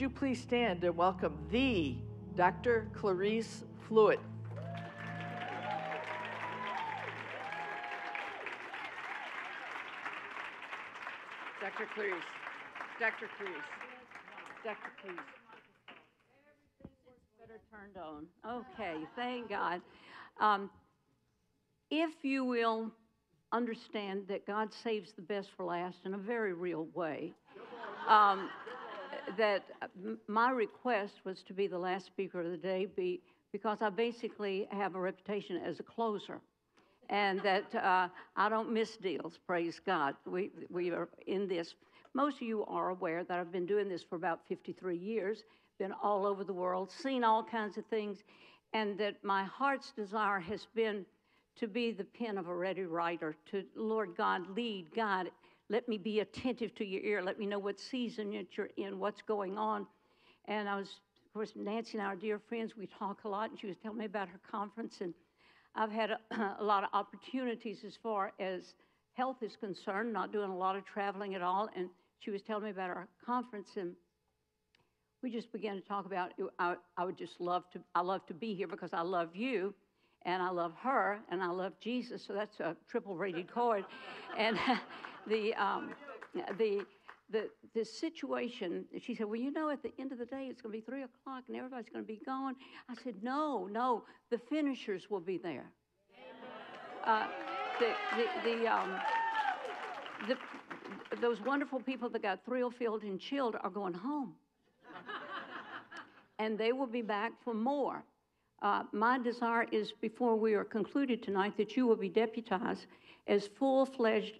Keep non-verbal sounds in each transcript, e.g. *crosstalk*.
would you please stand and welcome the Dr. Clarice Fluitt? Dr. Clarice. Dr. Clarice. Dr. Clarice. Better turned on. Okay, thank God. Um, if you will understand that God saves the best for last in a very real way, um, that my request was to be the last speaker of the day be, because I basically have a reputation as a closer. And that uh, I don't miss deals, praise God. We, we are in this. Most of you are aware that I've been doing this for about 53 years, been all over the world, seen all kinds of things, and that my heart's desire has been to be the pen of a ready writer, to Lord God, lead, God, let me be attentive to your ear. Let me know what season that you're in, what's going on. And I was, of course, Nancy and are dear friends. We talk a lot, and she was telling me about her conference. And I've had a, *clears throat* a lot of opportunities as far as health is concerned, not doing a lot of traveling at all. And she was telling me about our conference, and we just began to talk about. I, I would just love to. I love to be here because I love you, and I love her, and I love Jesus. So that's a triple rated chord. and *laughs* the um, the the the situation. She said, "Well, you know, at the end of the day, it's going to be three o'clock, and everybody's going to be gone." I said, "No, no, the finishers will be there." Uh, the the the, um, the those wonderful people that got thrill filled and chilled are going home, and they will be back for more. Uh, my desire is before we are concluded tonight that you will be deputized as full fledged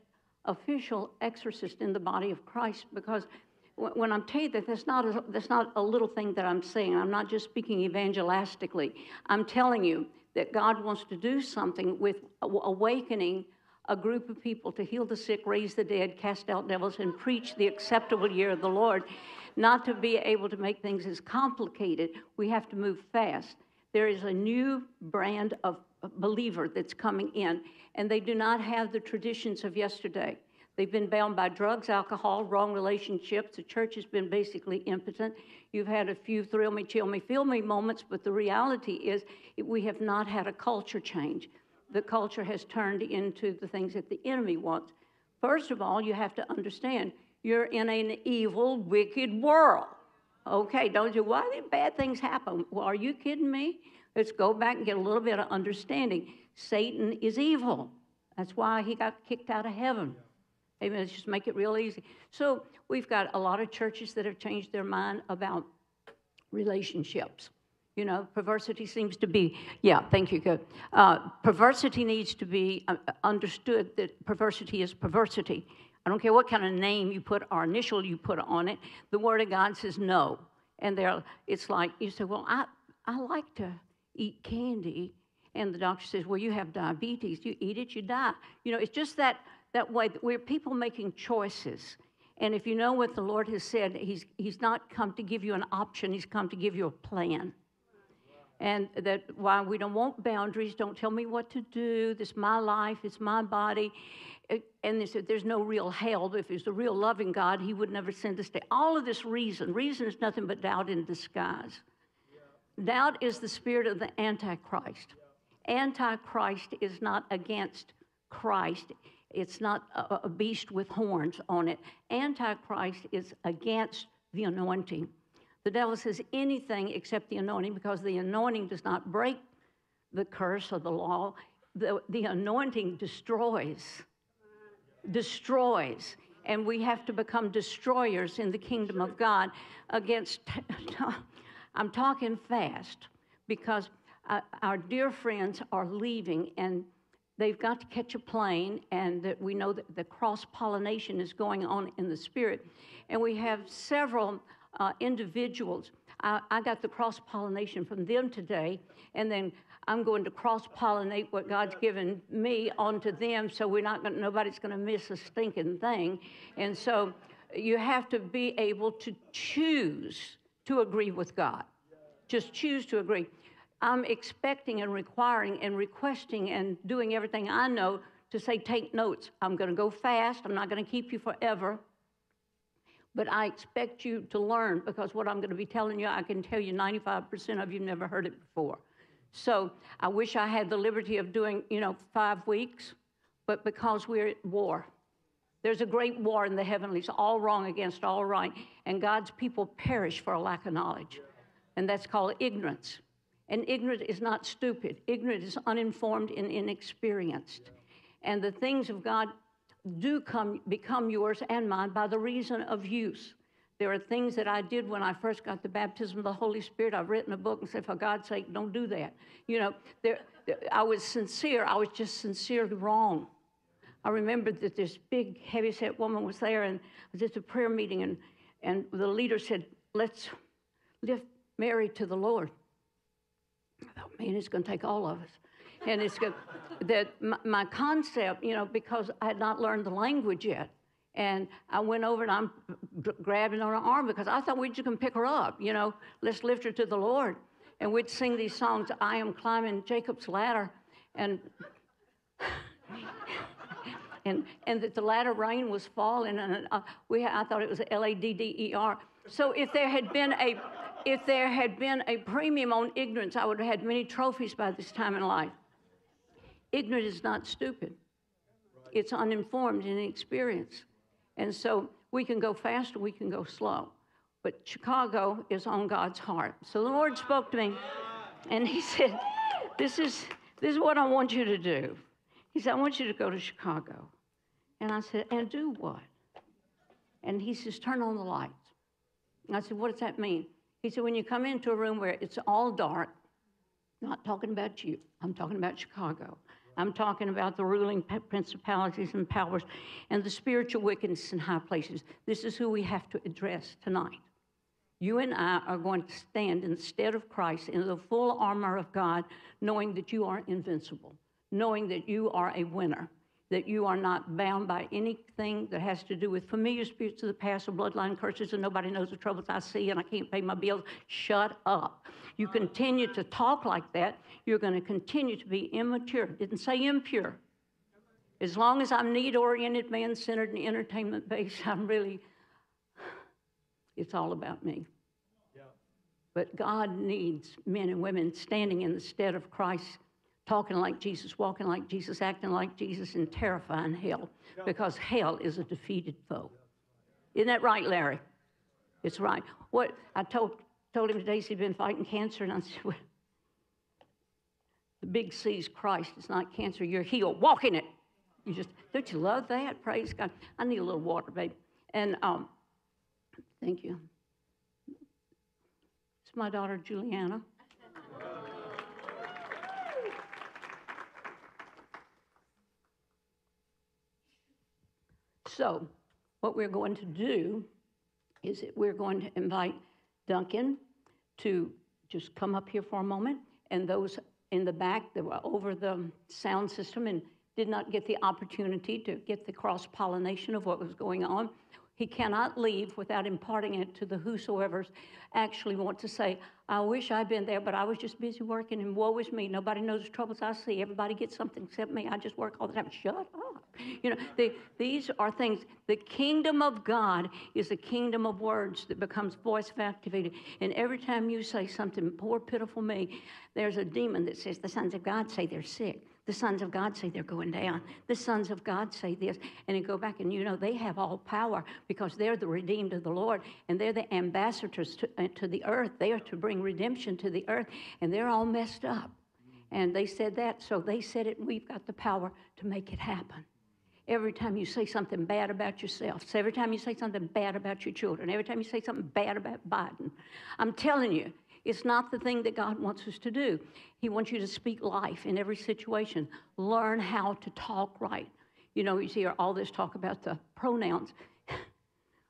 official exorcist in the body of Christ because when I'm telling you that that's not, a, that's not a little thing that I'm saying. I'm not just speaking evangelistically. I'm telling you that God wants to do something with awakening a group of people to heal the sick, raise the dead, cast out devils, and preach the acceptable year of the Lord. Not to be able to make things as complicated, we have to move fast. There is a new brand of believer that's coming in, and they do not have the traditions of yesterday. They've been bound by drugs, alcohol, wrong relationships. The church has been basically impotent. You've had a few thrill me, chill me, feel me moments, but the reality is we have not had a culture change. The culture has turned into the things that the enemy wants. First of all, you have to understand you're in an evil, wicked world. Okay, don't you? Why did bad things happen? Well, are you kidding me? Let's go back and get a little bit of understanding. Satan is evil. That's why he got kicked out of heaven. Amen. Let's just make it real easy. So we've got a lot of churches that have changed their mind about relationships. You know, perversity seems to be, yeah, thank you, good. Uh, perversity needs to be uh, understood that perversity is perversity. I don't care what kind of name you put or initial you put on it. The Word of God says no. And there, it's like, you say, well, I, I like to eat candy. And the doctor says, well, you have diabetes. You eat it, you die. You know, it's just that, that way. We're people making choices. And if you know what the Lord has said, he's, he's not come to give you an option, He's come to give you a plan. And that why we don't want boundaries, don't tell me what to do. This is my life, it's my body. And they said, There's no real hell. If he's a real loving God, he would never send us to. All of this reason, reason is nothing but doubt in disguise. Doubt is the spirit of the Antichrist. Antichrist is not against Christ. It's not a, a beast with horns on it. Antichrist is against the anointing. The devil says anything except the anointing because the anointing does not break the curse of the law. The, the anointing destroys. Destroys. And we have to become destroyers in the kingdom of God against. *laughs* I'm talking fast because uh, our dear friends are leaving and they've got to catch a plane, and that we know that the cross pollination is going on in the spirit. And we have several uh, individuals. I, I got the cross pollination from them today, and then I'm going to cross pollinate what God's given me onto them, so we're not gonna, nobody's going to miss a stinking thing. And so you have to be able to choose to agree with God. Just choose to agree. I'm expecting and requiring and requesting and doing everything I know to say, take notes. I'm going to go fast. I'm not going to keep you forever. But I expect you to learn because what I'm going to be telling you, I can tell you 95% of you never heard it before. So I wish I had the liberty of doing, you know, five weeks, but because we're at war, there's a great war in the heavenlies, all wrong against all right, and God's people perish for a lack of knowledge. And that's called ignorance. And ignorant is not stupid, ignorant is uninformed and inexperienced. And the things of God do come, become yours and mine by the reason of use. There are things that I did when I first got the baptism of the Holy Spirit. I've written a book and said, for God's sake, don't do that. You know, there, I was sincere. I was just sincerely wrong. I remember that this big, heavy-set woman was there, and it was at a prayer meeting, and, and the leader said, let's lift Mary to the Lord. I thought, man, it's going to take all of us. And it's good *laughs* that my, my concept, you know, because I had not learned the language yet, and I went over and I'm grabbing on her arm because I thought we just gonna pick her up, you know, let's lift her to the Lord. And we'd sing these songs, I am climbing Jacob's ladder, and *laughs* and and that the latter rain was falling, and uh, we I thought it was L A D D E R. So if there had been a if there had been a premium on ignorance, I would have had many trophies by this time in life. Ignorant is not stupid; it's uninformed and inexperienced. And so we can go fast or we can go slow. But Chicago is on God's heart. So the Lord spoke to me and He *laughs* said, This is, this is what I want you to do. He said, I want you to go to Chicago. And I said, And do what? And he says, Turn on the lights. And I said, What does that mean? He said, When you come into a room where it's all dark, not talking about you, I'm talking about Chicago. I'm talking about the ruling principalities and powers and the spiritual wickedness in high places. This is who we have to address tonight. You and I are going to stand instead of Christ in the full armor of God, knowing that you are invincible, knowing that you are a winner, that you are not bound by anything that has to do with familiar spirits of the past or bloodline curses, and nobody knows the troubles I see, and I can't pay my bills. Shut up. You continue to talk like that, you're going to continue to be immature. Didn't say impure. As long as I'm need oriented, man centered, and entertainment based, *laughs* I'm really, it's all about me. But God needs men and women standing in the stead of Christ talking like Jesus, walking like Jesus, acting like Jesus, and terrifying hell because hell is a defeated foe. Isn't that right, Larry? It's right. What I told, told him today, he'd been fighting cancer, and I said, well, the big C is Christ. It's not cancer. You're healed. Walk in it. You just, don't you love that? Praise God. I need a little water, babe. And um, thank you. It's my daughter, Juliana. So, what we're going to do is that we're going to invite Duncan to just come up here for a moment, and those in the back that were over the sound system and did not get the opportunity to get the cross pollination of what was going on. He cannot leave without imparting it to the whosoever's actually want to say, I wish I'd been there, but I was just busy working and woe is me. Nobody knows the troubles I see. Everybody gets something except me. I just work all the time. Shut up. You know, these are things. The kingdom of God is a kingdom of words that becomes voice activated. And every time you say something, poor, pitiful me, there's a demon that says, The sons of God say they're sick. The sons of God say they're going down. The sons of God say this. And you go back and you know they have all power because they're the redeemed of the Lord and they're the ambassadors to, uh, to the earth. They are to bring redemption to the earth and they're all messed up. And they said that, so they said it, and we've got the power to make it happen. Every time you say something bad about yourself, every time you say something bad about your children, every time you say something bad about Biden, I'm telling you, it's not the thing that God wants us to do. He wants you to speak life in every situation. Learn how to talk right. You know, you see all this talk about the pronouns. *laughs*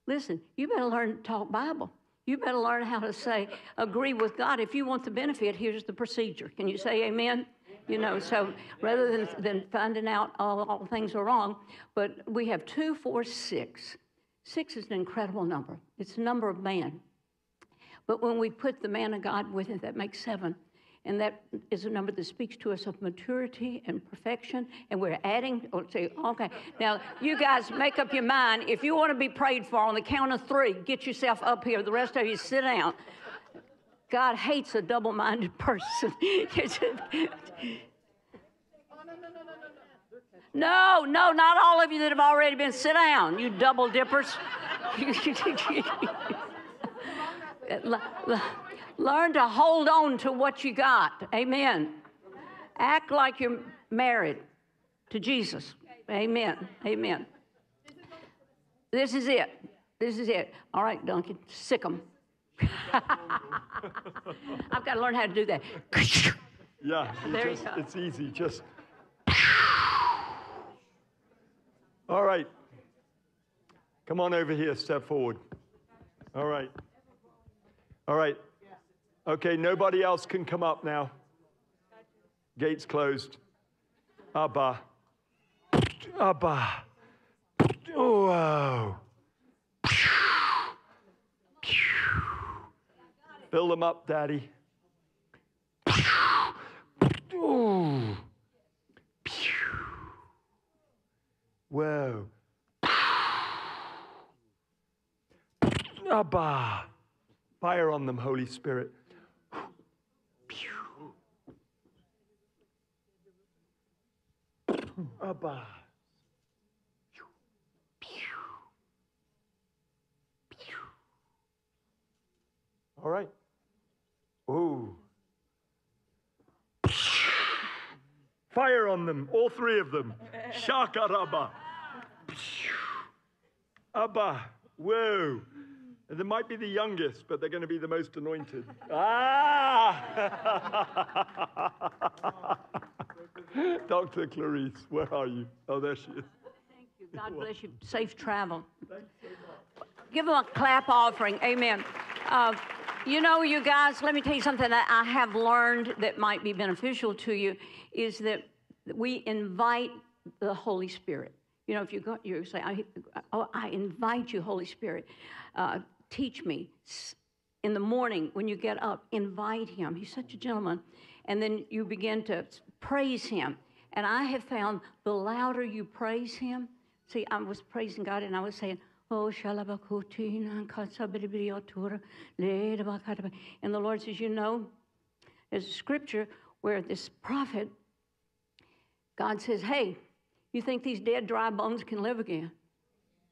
Listen, you better learn to talk Bible. You better learn how to say, agree with God. If you want the benefit, here's the procedure. Can you say amen? You know, so rather than, than finding out all, all things are wrong, but we have two, four, six. Six is an incredible number. It's the number of man. But when we put the man of God with it, that makes seven. And that is a number that speaks to us of maturity and perfection. And we're adding, oh, or say, okay, now you guys make up your mind. If you want to be prayed for on the count of three, get yourself up here. The rest of you sit down. God hates a double minded *laughs* person. no, no, not all of you that have already been. Sit down, you double dippers. *laughs* Learn to hold on to what you got. Amen. Act like you're married to Jesus. Amen. Amen. This is it. This is it. All right, Duncan, sic them. *laughs* I've got to learn how to do that. Yeah, There just, you go. it's easy. Just. All right. Come on over here. Step forward. All right. All right. Okay, nobody else can come up now. Gates closed. Abba. Abba. Whoa. Build them up, Daddy. Ooh. Whoa. Abba. Fire on them, Holy Spirit. Abba. All right. Ooh. Fire on them, all three of them. Shakaraba. Abba. Whoa. And they might be the youngest, but they're going to be the most anointed. *laughs* Ah! *laughs* Dr. Clarice, where are you? Oh, there she is. Thank you. God bless you. Safe travel. Give them a clap offering. Amen. Uh, you know, you guys, let me tell you something that I have learned that might be beneficial to you is that we invite the Holy Spirit. You know, if you go, you say, I, oh, I invite you, Holy Spirit, uh, teach me. In the morning, when you get up, invite him. He's such a gentleman. And then you begin to praise him. And I have found the louder you praise him, see, I was praising God and I was saying, Oh, shalabakutina, katsabiribiriotura, ledabakataba." and the Lord says, You know, there's a scripture where this prophet, God says, Hey, you think these dead, dry bones can live again?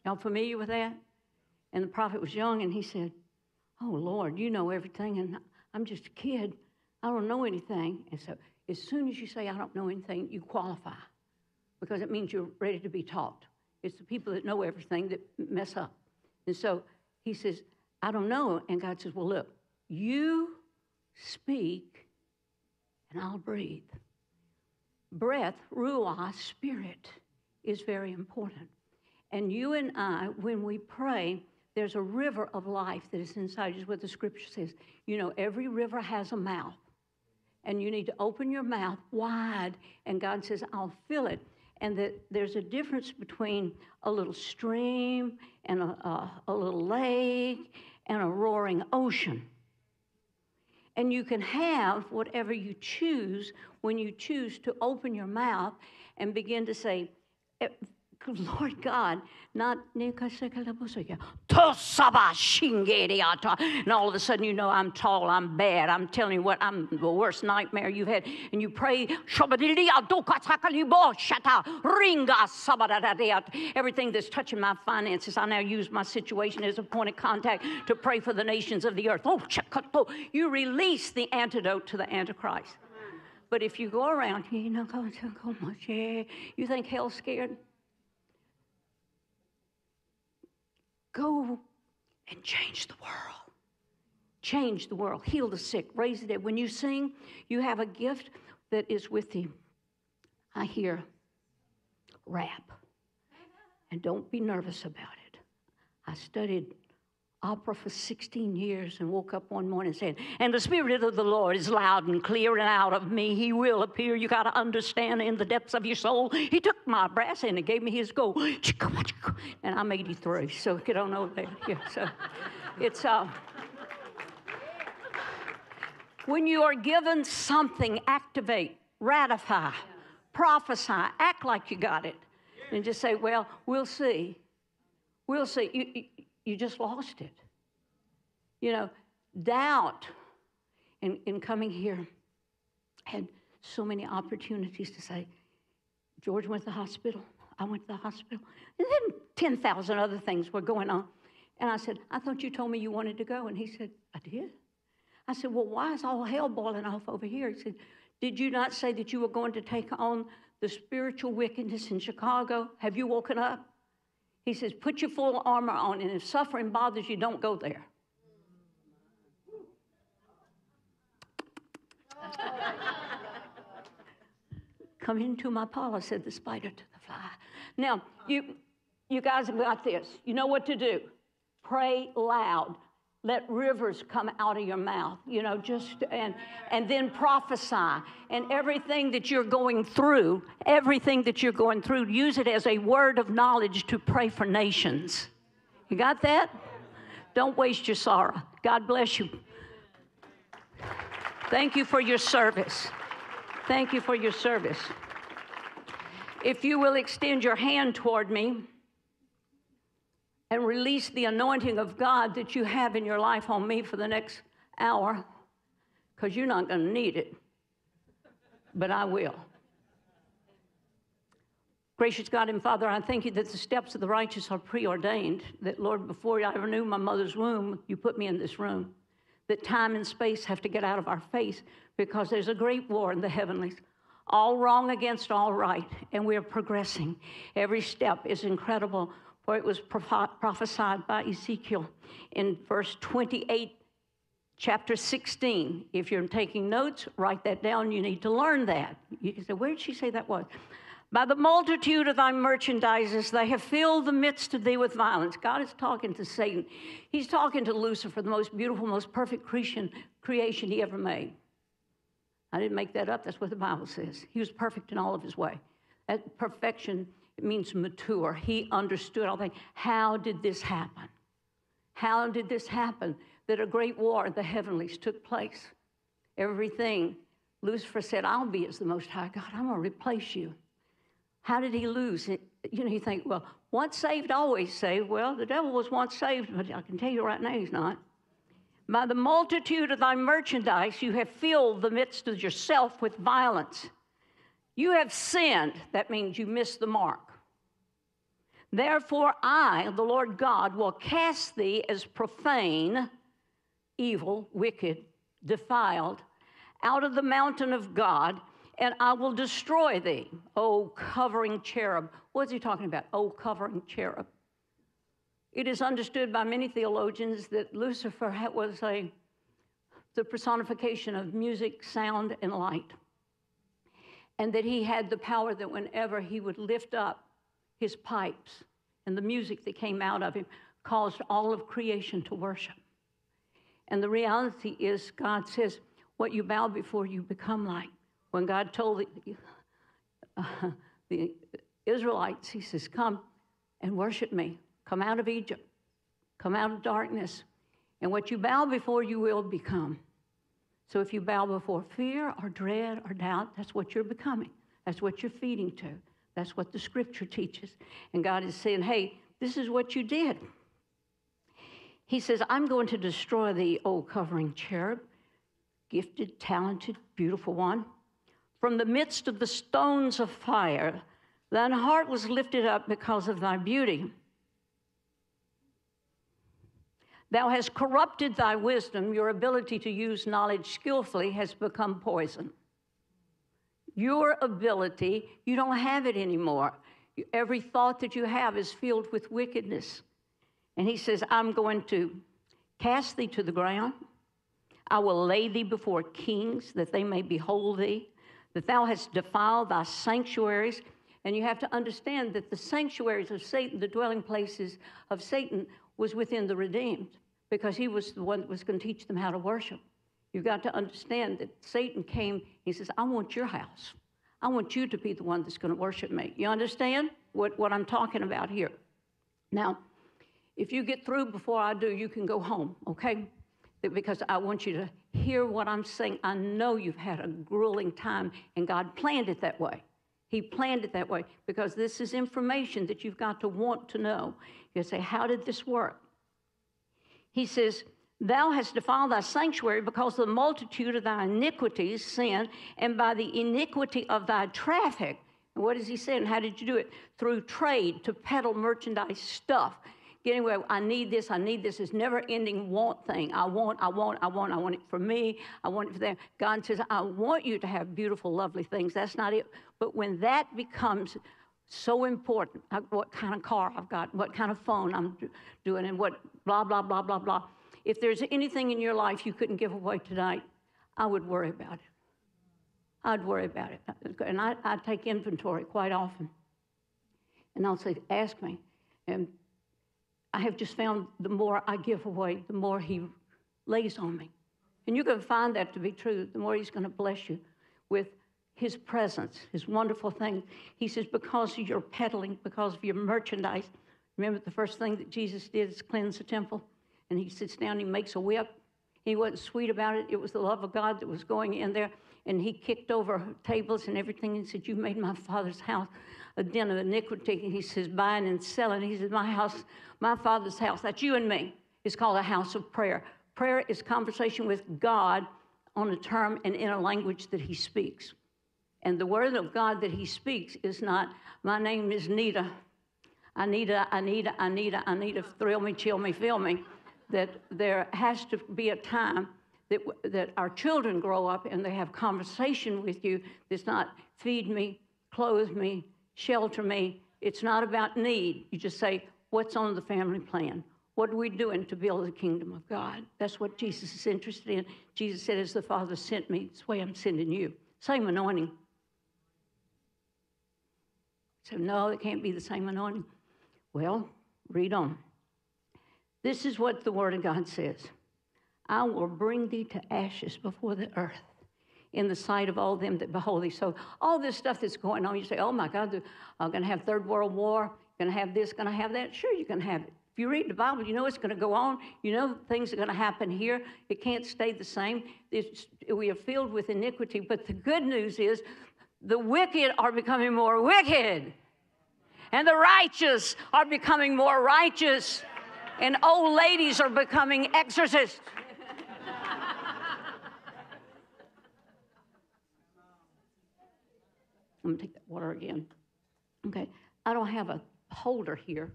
Y'all familiar with that? And the prophet was young and he said, Oh, Lord, you know everything, and I'm just a kid. I don't know anything. And so, as soon as you say, I don't know anything, you qualify because it means you're ready to be taught. It's the people that know everything that mess up. And so he says, I don't know. And God says, Well, look, you speak and I'll breathe. Breath, ruah, spirit, is very important. And you and I, when we pray, there's a river of life that is inside, is what the scripture says. You know, every river has a mouth. And you need to open your mouth wide, and God says, I'll fill it. And that there's a difference between a little stream and a, a, a little lake and a roaring ocean. And you can have whatever you choose when you choose to open your mouth and begin to say, eh, *laughs* Lord God, not and all of a sudden you know I'm tall, I'm bad, I'm telling you what, I'm the worst nightmare you've had. And you pray, everything that's touching my finances. I now use my situation as a point of contact to pray for the nations of the earth. Oh, you release the antidote to the Antichrist. But if you go around, you think hell's scared? Go and change the world. Change the world. Heal the sick. Raise the dead. When you sing, you have a gift that is with you. I hear rap. And don't be nervous about it. I studied opera for 16 years and woke up one morning saying, And the Spirit of the Lord is loud and clear and out of me. He will appear. You got to understand in the depths of your soul. He took my brass and he gave me his gold. And I'm 83, so get on over there. Yeah, so it's, uh, When you are given something, activate, ratify, prophesy, act like you got it, and just say, Well, we'll see. We'll see. You, you, you just lost it. You know, doubt in, in coming here had so many opportunities to say, George went to the hospital. I went to the hospital. And then 10,000 other things were going on. And I said, I thought you told me you wanted to go. And he said, I did. I said, Well, why is all hell boiling off over here? He said, Did you not say that you were going to take on the spiritual wickedness in Chicago? Have you woken up? He says, Put your full armor on, and if suffering bothers you, don't go there. *laughs* Come into my parlor, said the spider to the fly. Now, you, you guys have got this. You know what to do. Pray loud. Let rivers come out of your mouth, you know, just and and then prophesy. And everything that you're going through, everything that you're going through, use it as a word of knowledge to pray for nations. You got that? Don't waste your sorrow. God bless you. Thank you for your service. Thank you for your service. If you will extend your hand toward me and release the anointing of God that you have in your life on me for the next hour, because you're not going to need it, but I will. Gracious God and Father, I thank you that the steps of the righteous are preordained. That, Lord, before I ever knew my mother's womb, you put me in this room. That time and space have to get out of our face because there's a great war in the heavenlies. All wrong against all right, and we are progressing. Every step is incredible for it was prophesied by Ezekiel in verse 28, chapter 16. If you're taking notes, write that down. You need to learn that. You can say, where did she say that was? By the multitude of thy merchandises, they have filled the midst of thee with violence. God is talking to Satan. He's talking to Lucifer, the most beautiful, most perfect creation, creation he ever made. I didn't make that up. That's what the Bible says. He was perfect in all of his way. That perfection it means mature. He understood all things. How did this happen? How did this happen? That a great war in the heavenlies took place. Everything. Lucifer said, I'll be as the Most High God. I'm going to replace you. How did he lose? You know, you think, well, once saved, always saved. Well, the devil was once saved, but I can tell you right now he's not. By the multitude of thy merchandise, you have filled the midst of yourself with violence. You have sinned. That means you missed the mark. Therefore, I, the Lord God, will cast thee as profane, evil, wicked, defiled, out of the mountain of God, and I will destroy thee, O covering cherub. What's he talking about? O covering cherub. It is understood by many theologians that Lucifer was a, the personification of music, sound, and light, and that he had the power that whenever he would lift up his pipes and the music that came out of him caused all of creation to worship. And the reality is, God says, what you bow before, you become like. When God told the, uh, *laughs* the Israelites, He says, Come and worship me. Come out of Egypt. Come out of darkness. And what you bow before, you will become. So if you bow before fear or dread or doubt, that's what you're becoming. That's what you're feeding to. That's what the scripture teaches. And God is saying, hey, this is what you did. He says, I'm going to destroy the old covering cherub, gifted, talented, beautiful one. From the midst of the stones of fire, thine heart was lifted up because of thy beauty. Thou hast corrupted thy wisdom, your ability to use knowledge skillfully has become poison your ability, you don't have it anymore. Every thought that you have is filled with wickedness. And he says, I'm going to cast thee to the ground. I will lay thee before kings that they may behold thee, that thou hast defiled thy sanctuaries. And you have to understand that the sanctuaries of Satan, the dwelling places of Satan, was within the redeemed because he was the one that was going to teach them how to worship. You've got to understand that Satan came, he says, I want your house. I want you to be the one that's going to worship me. You understand what, what I'm talking about here? Now, if you get through before I do, you can go home, okay? Because I want you to hear what I'm saying. I know you've had a grueling time, and God planned it that way. He planned it that way because this is information that you've got to want to know. You say, How did this work? He says, Thou hast defiled thy sanctuary because of the multitude of thy iniquities, sin, and by the iniquity of thy traffic. And what is he saying? How did you do it? Through trade to peddle merchandise stuff. Getting away, I need this, I need this. this never ending want thing. I want, I want, I want, I want it for me, I want it for them. God says, I want you to have beautiful, lovely things. That's not it. But when that becomes so important, what kind of car I've got, what kind of phone I'm doing, and what blah, blah, blah, blah, blah if there's anything in your life you couldn't give away tonight, I would worry about it. I'd worry about it. And I, I take inventory quite often. And I'll say, Ask me. And I have just found the more I give away, the more He lays on me. And you're going to find that to be true. The more He's going to bless you with His presence, His wonderful thing. He says, Because of your peddling, because of your merchandise. Remember the first thing that Jesus did is cleanse the temple? And he sits down, he makes a whip. He wasn't sweet about it. It was the love of God that was going in there. And he kicked over tables and everything and said, You made my father's house a den of iniquity. And he says, Buying and selling. He says, My house, my father's house, that's you and me, is called a house of prayer. Prayer is conversation with God on a term and in a language that he speaks. And the word of God that he speaks is not, My name is Nita. I need a, I need a, I need a, I need a thrill me, chill me, feel me that there has to be a time that, that our children grow up and they have conversation with you that's not feed me, clothe me, shelter me. It's not about need. You just say, what's on the family plan? What are we doing to build the kingdom of God? That's what Jesus is interested in. Jesus said, as the Father sent me, it's the way I'm sending you. Same anointing. So, no, it can't be the same anointing. Well, read on. This is what the Word of God says I will bring thee to ashes before the earth in the sight of all them that behold thee. So, all this stuff that's going on, you say, oh my God, I'm going to have Third World War, going to have this, going to have that. Sure, you're going to have it. If you read the Bible, you know it's going to go on. You know things are going to happen here. It can't stay the same. It's, we are filled with iniquity. But the good news is the wicked are becoming more wicked, and the righteous are becoming more righteous and old ladies are becoming exorcists. I'm gonna take that water again. Okay, I don't have a holder here,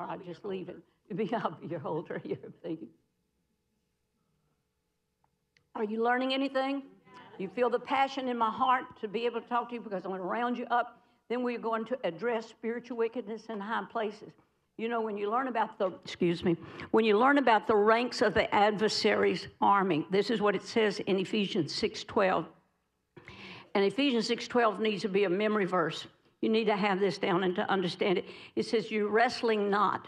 or I just leave it. *laughs* Be up your holder here. Thank you. Are you learning anything? You feel the passion in my heart to be able to talk to you because I'm going to round you up. Then we're going to address spiritual wickedness in high places. You know, when you learn about the, excuse me, when you learn about the ranks of the adversary's army, this is what it says in Ephesians 6.12. And Ephesians 6.12 needs to be a memory verse. You need to have this down and to understand it. It says, you're wrestling not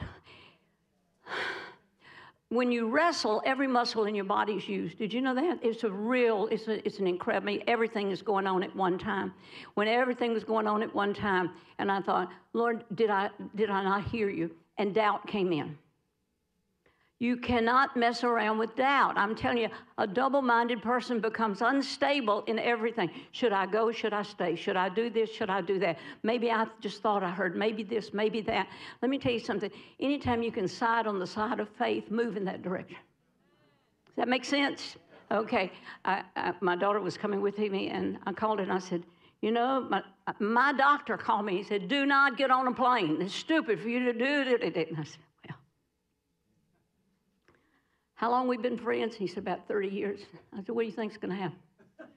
when you wrestle, every muscle in your body is used. Did you know that? It's a real, it's, a, it's an incredible, everything is going on at one time. When everything was going on at one time, and I thought, Lord, did I, did I not hear you? And doubt came in. You cannot mess around with doubt. I'm telling you, a double minded person becomes unstable in everything. Should I go? Should I stay? Should I do this? Should I do that? Maybe I just thought I heard maybe this, maybe that. Let me tell you something. Anytime you can side on the side of faith, move in that direction. Does that make sense? Okay. I, I, my daughter was coming with me, and I called and I said, You know, my, my doctor called me. He said, Do not get on a plane. It's stupid for you to do it. And I said, how long we've been friends? He said, About 30 years. I said, What do you think's going to happen? *laughs*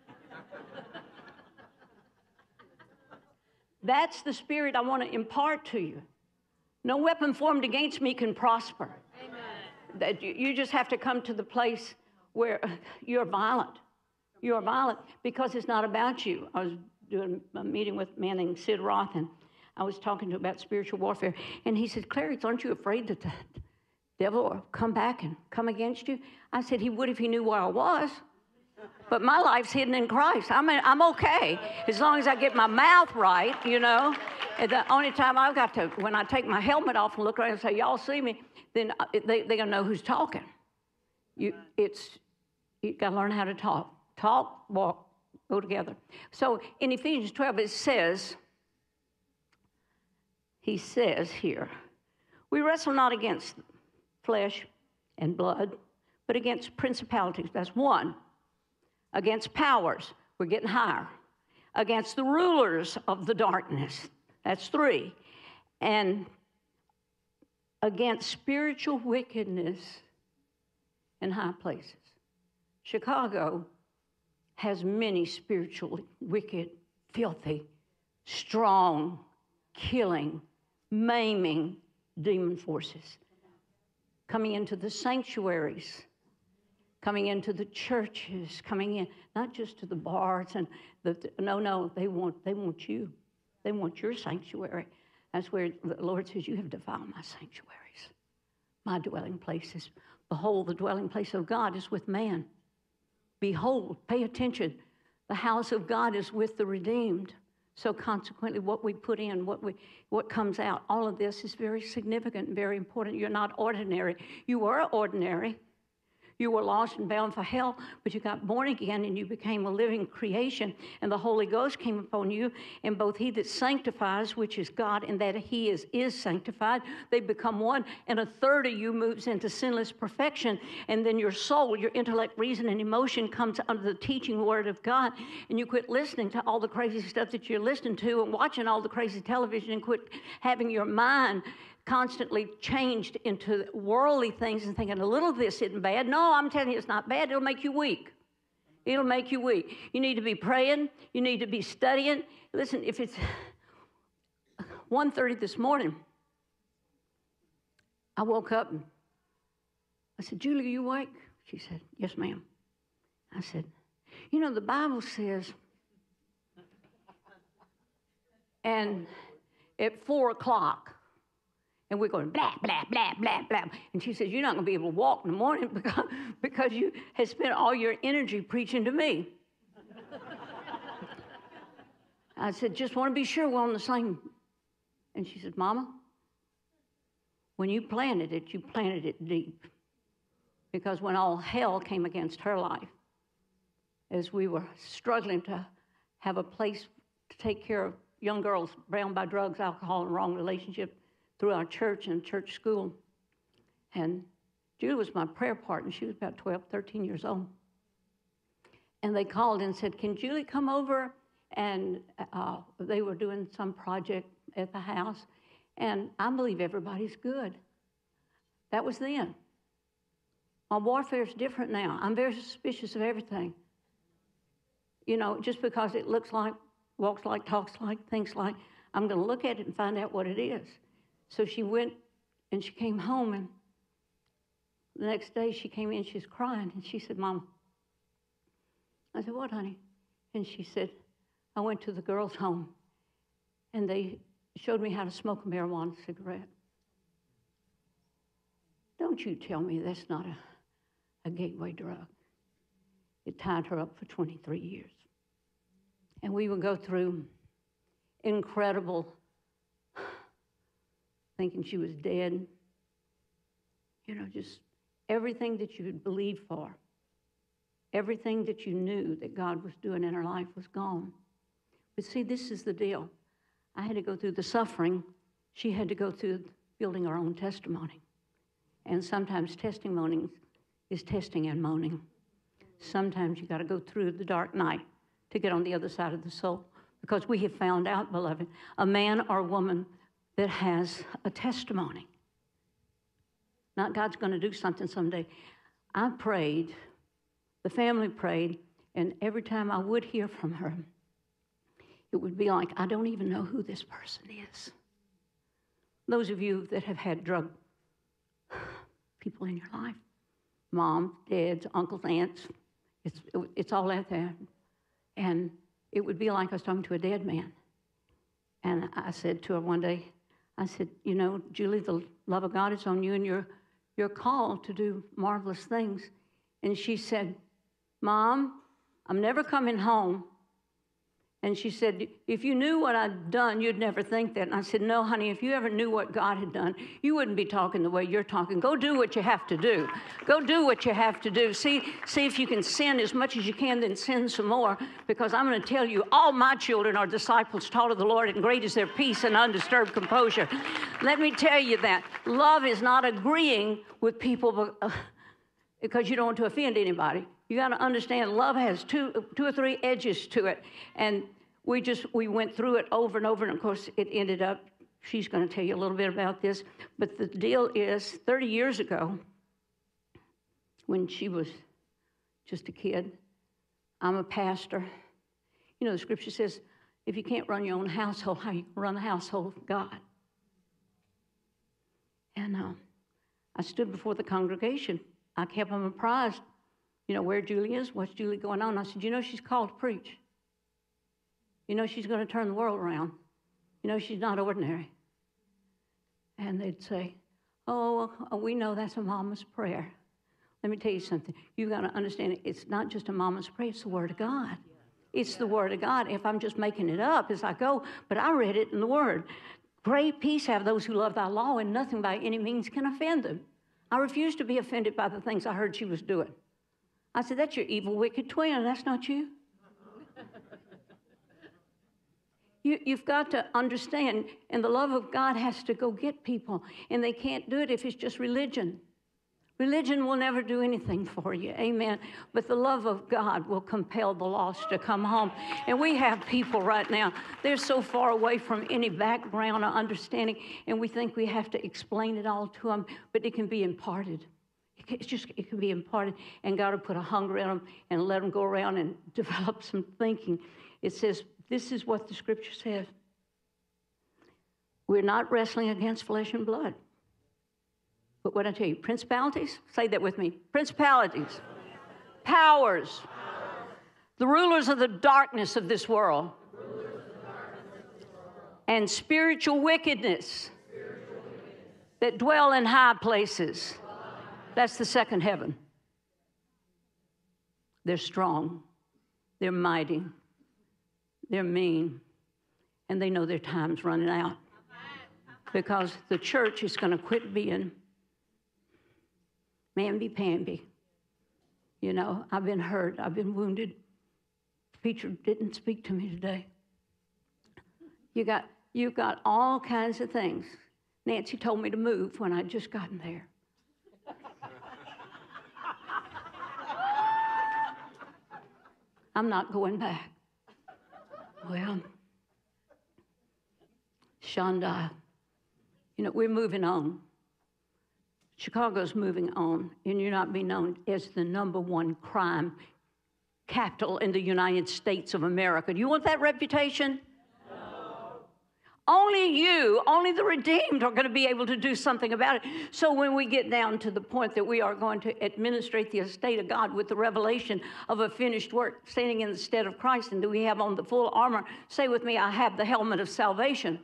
That's the spirit I want to impart to you. No weapon formed against me can prosper. Amen. That you, you just have to come to the place where *laughs* you're violent. You're violent because it's not about you. I was doing a meeting with a man named Sid Roth, and I was talking to him about spiritual warfare. And he said, Clarice, aren't you afraid that the, devil will come back and come against you? I said, He would if he knew where I was. But my life's hidden in Christ. I mean, I'm okay as long as I get my mouth right, you know. And the only time I've got to, when I take my helmet off and look around and say, Y'all see me, then uh, they, they're going to know who's talking. You, it's, You got to learn how to talk. Talk, walk, go together. So in Ephesians 12, it says, he says here, we wrestle not against flesh and blood, but against principalities. That's one. Against powers. We're getting higher. Against the rulers of the darkness. That's three. And against spiritual wickedness in high places. Chicago has many spiritually wicked, filthy, strong, killing, maiming demon forces coming into the sanctuaries, coming into the churches, coming in, not just to the bars and the, no, no, they want, they want you. They want your sanctuary. That's where the Lord says, You have defiled my sanctuaries, my dwelling places. Behold, the dwelling place of God is with man. Behold, pay attention. The house of God is with the redeemed. So consequently, what we put in, what we, what comes out, all of this is very significant and very important. You're not ordinary. You were ordinary. You were lost and bound for hell, but you got born again and you became a living creation, and the Holy Ghost came upon you. And both He that sanctifies, which is God, and that He is is sanctified, they become one. And a third of you moves into sinless perfection, and then your soul, your intellect, reason, and emotion comes under the teaching Word of God, and you quit listening to all the crazy stuff that you're listening to and watching all the crazy television, and quit having your mind constantly changed into worldly things and thinking a little of this isn't bad. No, I'm telling you, it's not bad. It'll make you weak. It'll make you weak. You need to be praying. You need to be studying. Listen, if it's *sighs* 1.30 this morning, I woke up and I said, Julie, are you awake? She said, yes, ma'am. I said, you know, the Bible says, and at 4 o'clock, and we're going blah, blah, blah, blah, blah. And she says, You're not going to be able to walk in the morning *laughs* because, because you have spent all your energy preaching to me. I said, Just want to be sure we're on the same. And she said, Mama, when you planted it, you planted it deep. Because when all hell came against her life, as we were struggling to have a place to take care of young girls bound by drugs, alcohol, and wrong relationships, through our church and church school. And Julie was my prayer partner. She was about 12, 13 years old. And they called and said, Can Julie come over? And uh, they were doing some project at the house. And I believe everybody's good. That was then. My warfare is different now. I'm very suspicious of everything. You know, just because it looks like, walks like, talks like, thinks like, I'm going to look at it and find out what it is. So she went and she came home, and the next day she came in, she was crying, and she said, Mom, I said, What, honey? And she said, I went to the girls' home, and they showed me how to smoke a marijuana cigarette. Don't you tell me that's not a, a gateway drug. It tied her up for 23 years. And we would go through incredible thinking she was dead. You know, just everything that you had believed for, everything that you knew that God was doing in her life was gone. But see, this is the deal. I had to go through the suffering. She had to go through building her own testimony. And sometimes testimony is testing and moaning. Sometimes you got to go through the dark night to get on the other side of the soul. Because we have found out, beloved, a man or woman that has a testimony. Not God's going to do something someday. I prayed, the family prayed, and every time I would hear from her, it would be like, I don't even know who this person is. Those of you that have had drug people in your life, mom, dads, uncles, aunts, it's, it's all out there. And it would be like I was talking to a dead man. And I said to her one day, I said, You know, Julie, the love of God is on you and you're, you're called to do marvelous things. And she said, Mom, I'm never coming home And she said, If you knew what I'd done, you'd never think that. And I said, No, honey, if you ever knew what God had done, you wouldn't be talking the way you're talking. Go do what you have to do. Go do what you have to do. See, see if you can sin as much as you can, then sin some more. Because I'm going to tell you, all my children are disciples taught of the Lord, and great is their peace and undisturbed composure. Let me tell you that love is not agreeing with people uh, because you don't want to offend anybody. You got to understand love has two, two or three edges to it. And we just, we went through it over and over. And of course, it ended up, she's going to tell you a little bit about this. But the deal is 30 years ago, when she was just a kid, I'm a pastor. You know, the scripture says, if you can't run your own household, how you run the household of God? And uh, I stood before the congregation. I kept them apprised you know, where Julie is, what's Julie going on? I said, You know, she's called to preach. You know, she's going to turn the world around. You know, she's not ordinary. And they'd say, Oh, uh, we know that's a mama's prayer. Let me tell you something. You've got to understand it's not just a mama's prayer, it's the Word of God. It's the Word of God. If I'm just making it up as I go, but I read it in the Word. Great peace have those who love thy law, and nothing by any means can offend them. I refuse to be offended by the things I heard she was doing. I said, That's your evil, wicked twin. And that's not you. *laughs* you you've got to understand, and the love of God has to go get people, and they can't do it if it's just religion. Religion will never do anything for you, amen. But the love of God will compel the lost to come home. And we have people right now, they're so far away from any background or understanding, and we think we have to explain it all to them, but it can be imparted. It's just, it can be imparted, and God will put a hunger in them and let them go around and *laughs* develop some thinking. It says, this is what the scripture says. We're not wrestling against flesh and blood. But what I tell you, principalities, say that with me principalities, powers, the rulers of the darkness of this world, and spiritual wickedness that dwell in high places. That's the second heaven. They're strong, they're mighty, they're mean, and they know their time's running out. Because the church is going to quit being mamby pamby. You know, I've been hurt, I've been wounded. Preacher didn't speak to me today. You got, you got all kinds of things. Nancy told me to move when I'd just gotten there. I'm not going back. Well, Shonda, you know, we're moving on. Chicago's moving on, and you're not being known as the number one crime capital in the United States of America. Do you want that reputation? Only you, only the redeemed are going to be able to do something about it. So when we get down to the point that we are going to administrate the estate of God with the revelation of a finished work, standing in the stead of Christ, and do we have on the full armor? Say with me, I have the helmet of salvation.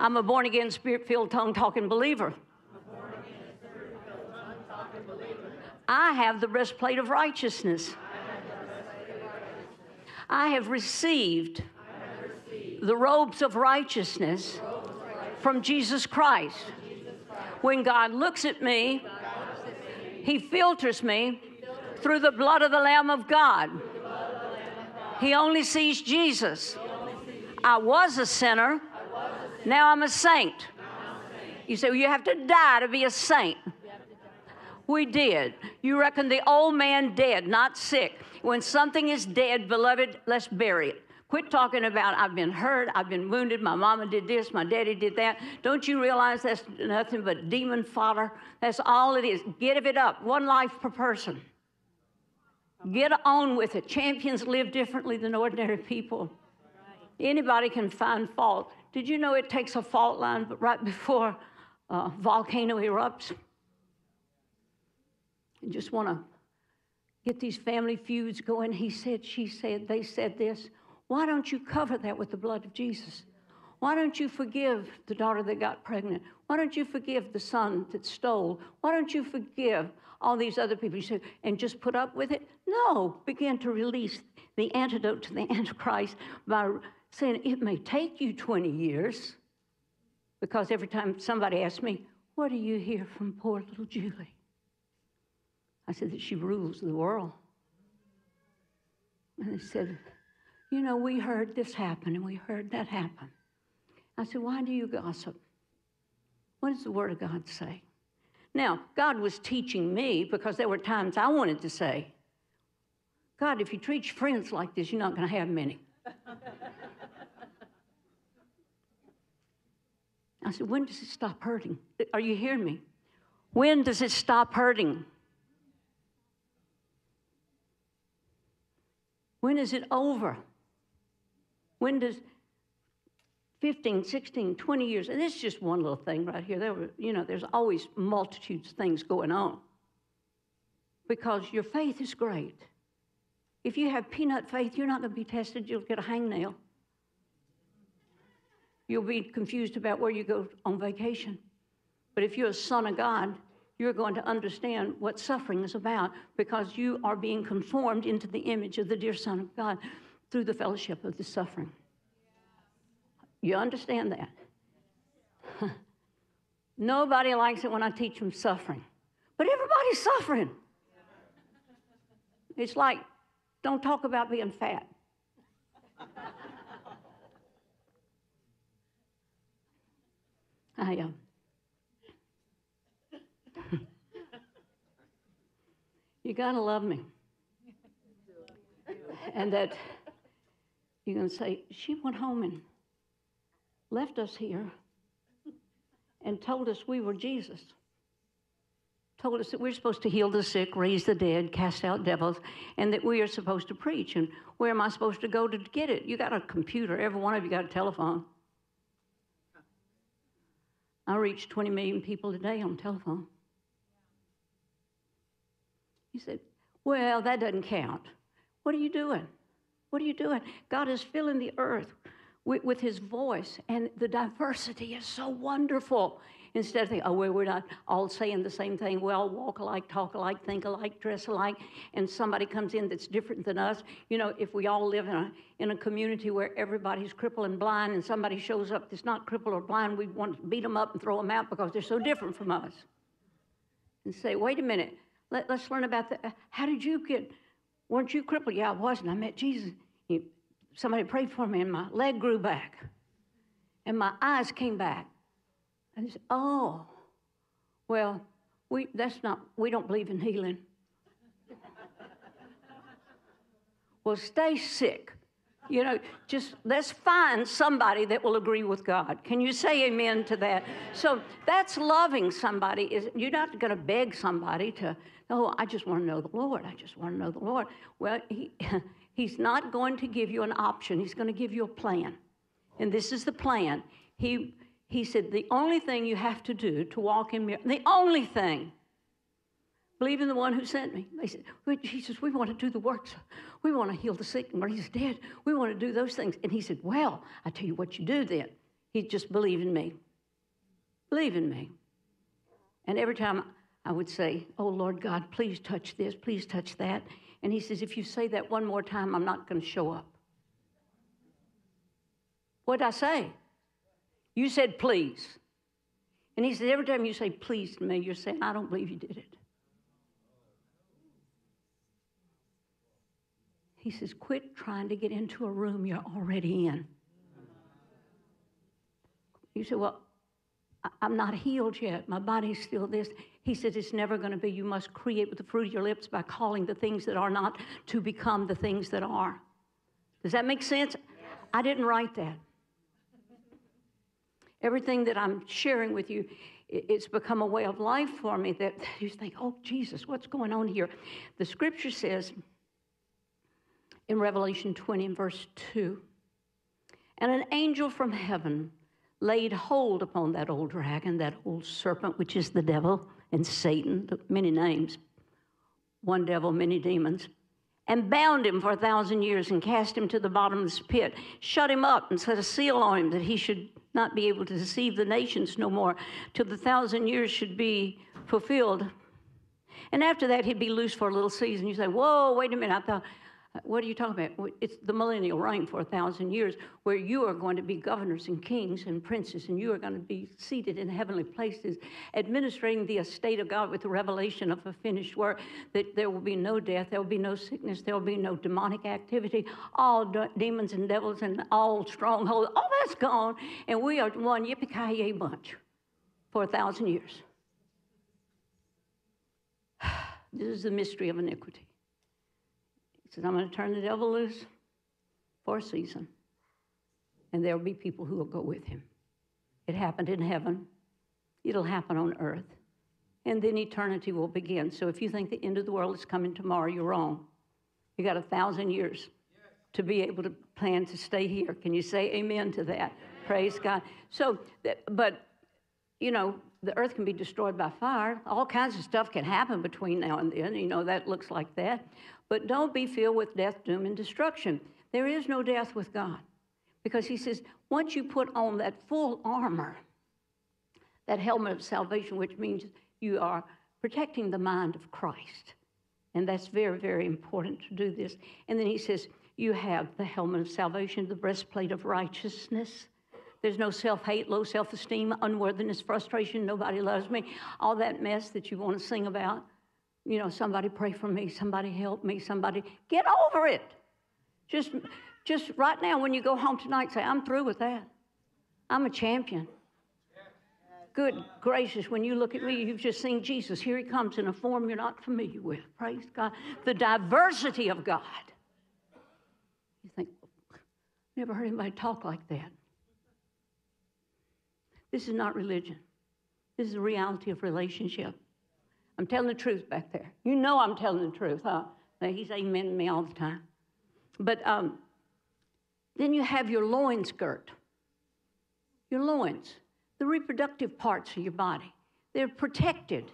I'm a born again, spirit filled, tongue talking believer. I have the breastplate of righteousness. I have received the robes of righteousness from Jesus Christ. When God looks at me, He filters me through the blood of the Lamb of God. He only sees Jesus. I was a sinner, now I'm a saint. You say, well, you have to die to be a saint. We did. You reckon the old man dead, not sick. When something is dead, beloved, let's bury it. Quit talking about, I've been hurt, I've been wounded, my mama did this, my daddy did that. Don't you realize that's nothing but demon fodder? That's all it is. Get it up. One life per person. Get on with it. Champions live differently than ordinary people. Anybody can find fault. Did you know it takes a fault line right before a volcano erupts? You just want to get these family feuds going. He said, she said, they said this. Why don't you cover that with the blood of Jesus? Why don't you forgive the daughter that got pregnant? Why don't you forgive the son that stole? Why don't you forgive all these other people? You say, and just put up with it? No, begin to release the antidote to the *laughs* Antichrist by saying it may take you 20 years. Because every time somebody asks me, What do you hear from poor little Julie? I said that she rules the world. And they said, You know, we heard this happen and we heard that happen. I said, Why do you gossip? What does the Word of God say? Now, God was teaching me because there were times I wanted to say, God, if you treat your friends like this, you're not going to have many. *laughs* I said, When does it stop hurting? Are you hearing me? When does it stop hurting? When is it over? When does 15, 16, 20 years, and this is just one little thing right here. There were, you know, there's always multitudes of things going on. Because your faith is great. If you have peanut faith, you're not going to be tested, you'll get a hangnail. You'll be confused about where you go on vacation. But if you're a son of God, you're going to understand what suffering is about because you are being conformed into the image of the dear Son of God through the fellowship of the suffering. You understand that? *laughs* Nobody likes it when I teach them suffering, but everybody's suffering. It's like, don't talk about being fat. I am. Um, *laughs* you got to love me. And that you're going to say, she went home and left us here and told us we were Jesus. Told us that we're supposed to heal the sick, raise the dead, cast out devils, and that we are supposed to preach. And where am I supposed to go to get it? You got a computer, every one of you got a telephone. I reach 20 million people today on telephone. He said, Well, that doesn't count. What are you doing? What are you doing? God is filling the earth with, with his voice, and the diversity is so wonderful. Instead of thinking, oh, we're not all saying the same thing, we all walk alike, talk alike, think alike, dress alike, and somebody comes in that's different than us. You know, if we all live in a, in a community where everybody's crippled and blind and somebody shows up that's not crippled or blind, we want to beat them up and throw them out because they're so different from us. And say, wait a minute, Let, us learn about that. Uh, how did you get, weren't you crippled? Yeah, I wasn't. I met Jesus. He, somebody prayed for me and my leg grew back and my eyes came back. And he said, Oh, well, we, that's not, we don't believe in healing. *laughs* well, stay sick. You know, just let's find somebody that will agree with God. Can you say amen to that? So that's loving somebody. Is you're not going to beg somebody to, oh, I just want to know the Lord. I just want to know the Lord. Well, he, *laughs* he's not going to give you an option. He's going to give you a plan. And this is the plan. He he said, The only thing you have to do to walk in the only thing, believe in the one who sent me. They said, He says, We want to do the works. We want to heal the sick and raise the dead. We want to do those things. And he said, Well, I tell you what you do then. He just believe in me. Believe in me. And every time I would say, Oh Lord God, please touch this, please touch that. And he says, If you say that one more time, I'm not going to show up. What'd I say? You said, please. And he said, every time you say please to me, you're saying, I don't believe you did it. He says, quit trying to get into a room you're already in. You say, well, I'm not healed yet. My body's still this. He says, it's never going to be. You must create with the fruit of your lips by calling the things that are not to become the things that are. Does that make sense? I didn't write that. Everything that I'm sharing with you, it's become a way of life for me that you think, oh, Jesus, what's going on here? The scripture says in Revelation 20 and verse 2 and an angel from heaven laid hold upon that old dragon, that old serpent, which is the devil and Satan, many names, one devil, many demons, and bound him for a thousand years and cast him to the bottom of this pit, shut him up and set a seal on him that he should not be able to deceive the nations no more till the thousand years should be fulfilled. And after that, he'd be loose for a little season. You say, Whoa, wait a minute. I thought, what are you talking about? It's the millennial reign for a thousand years, where you are going to be governors and kings and princes, and you are going to be seated in heavenly places, administering the estate of God with the revelation of a finished work. That there will be no death, there will be no sickness, there will be no demonic activity. All de- demons and devils and all strongholds, all that's gone, and we are one yippee ki yay bunch for a thousand years. *sighs* This is the mystery of iniquity. Says, I'm going to turn the devil loose for a season, and there will be people who will go with him. It happened in heaven, it'll happen on earth, and then eternity will begin. So if you think the end of the world is coming tomorrow, you're wrong. You got a thousand years to be able to plan to stay here. Can you say amen to that? Praise God. So, but, you know, the earth can be destroyed by fire. All kinds of stuff can happen between now and then. You know, that looks like that. But don't be filled with death, doom, and destruction. There is no death with God. Because he says, once you put on that full armor, that helmet of salvation, which means you are protecting the mind of Christ. And that's very, very important to do this. And then he says, you have the helmet of salvation, the breastplate of righteousness. There's no self hate, low self esteem, unworthiness, frustration, nobody loves me, all that mess that you want to sing about you know, somebody pray for me, somebody help me, somebody get over it. Just, just right now, when you go home tonight, say, I'm through with that. I'm a champion. Good gracious, when you look at me, you've just seen Jesus. Here he comes in a form you're not familiar with. Praise God. The diversity of God. You think, never heard anybody talk like that. This is not religion. This is the reality of relationship. I'm telling the truth back there. You know I'm telling the truth, huh? He's amen me all the time. But um, then you have your loins girt. Your loins, the reproductive parts of your body. They're protected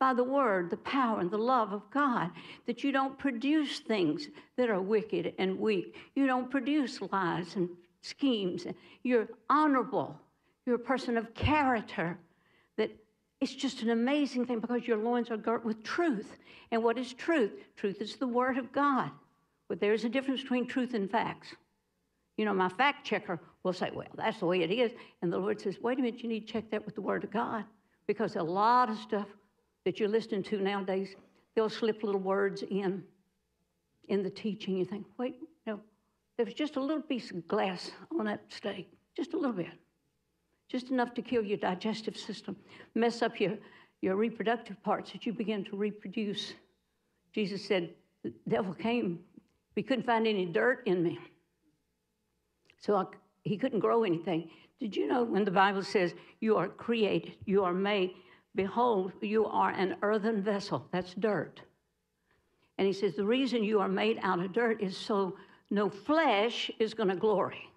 by the word, the power, and the love of God, that you don't produce things that are wicked and weak. You don't produce lies and schemes. You're honorable. You're a person of character that it's just an amazing thing because your loins are girt with truth. And what is truth? Truth is the Word of God. But there's a difference between truth and facts. You know, my fact checker will say, well, that's the way it is. And the Lord says, wait a minute, you need to check that with the Word of God. Because a lot of stuff that you're listening to nowadays, they'll slip little words in in the teaching. You think, wait, no, there's just a little piece of glass on that steak, just a little bit just enough to kill your digestive system, mess up your, your reproductive parts that you begin to reproduce. Jesus said, The devil came, he couldn't find any dirt in me. So I, he couldn't grow anything. Did you know when the Bible says you are created, you are made, behold, you are an earthen vessel? That's dirt. And he says the reason you are made out of dirt is so no flesh is going to glory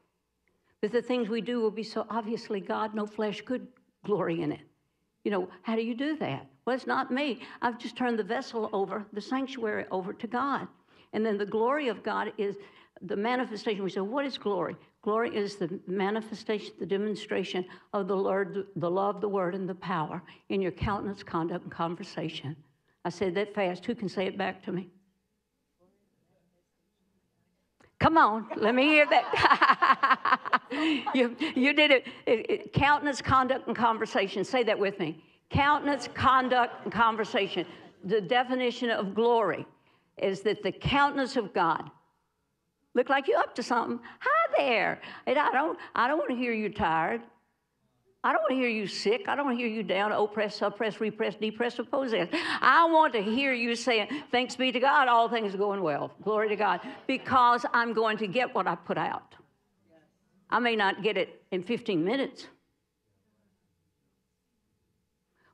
that the things we do will be so obviously God, no flesh could glory in it. You know, how do you do that? Well, it's not me. I've just turned the vessel over, the sanctuary over to God. And then the glory of God is the manifestation. We say, what is glory? Glory is the manifestation, the demonstration of the Lord, the love, the word, and the power in your countenance, conduct, and conversation. I said that fast. Who can say it back to me? Come on, let me hear that. *laughs* you, you did it. it, it. Countenance, conduct, and conversation. Say that with me. Countenance, conduct, and conversation. The definition of glory is that the countenance of God look like you're up to something. Hi there. And I don't, I don't want to hear you tired. I don't want to hear you sick. I don't want to hear you down, oppressed, suppressed, repressed, depressed, or possessed. I want to hear you saying, Thanks be to God, all things are going well. Glory to God. Because I'm going to get what I put out. I may not get it in 15 minutes,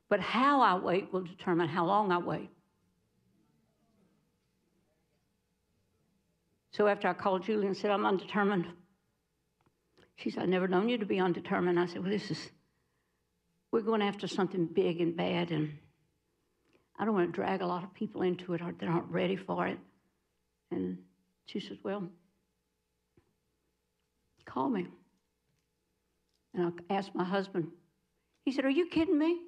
but how I wait will determine how long I wait. So after I called Julie and said, I'm undetermined, she said, I've never known you to be undetermined. I said, Well, this is we're going after something big and bad, and I don't want to drag a lot of people into it that aren't ready for it. And she says, Well, call me. And I asked my husband, he said, Are you kidding me?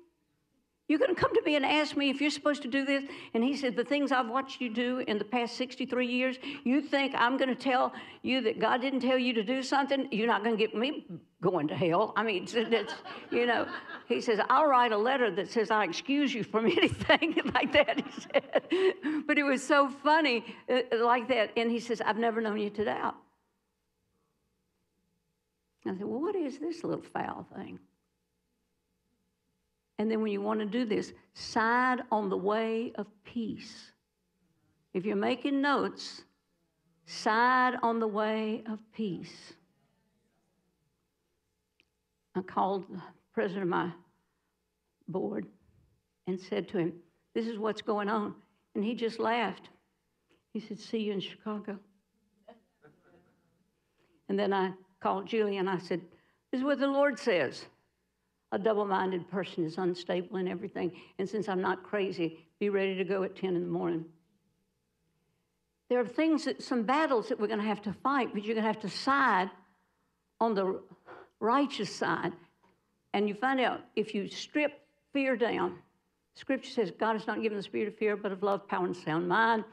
You're going to come to me and ask me if you're supposed to do this? And he said, The things I've watched you do in the past 63 years, you think I'm going to tell you that God didn't tell you to do something? You're not going to get me going to hell. I mean, *laughs* it's, you know, he says, I'll write a letter that says I excuse you from *laughs* anything *laughs* like that, he said. But it was so funny uh, like that. And he says, I've never known you to doubt. I said, Well, what is this little foul thing? And then when you want to do this, side on the way of peace. If you're making notes, side on the way of peace. I called the president of my board and said to him, This is what's going on. And he just laughed. He said, See you in Chicago. And then I called Julie and I said, This is what the Lord says. A double minded person is unstable in everything. And since I'm not crazy, be ready to go at 10 in the morning. There are things that, some battles that we're going to have to fight, but you're going to have to side on the righteous side. And you find out if you strip fear down, Scripture says God has not given the spirit of fear, but of love, power, and sound mind.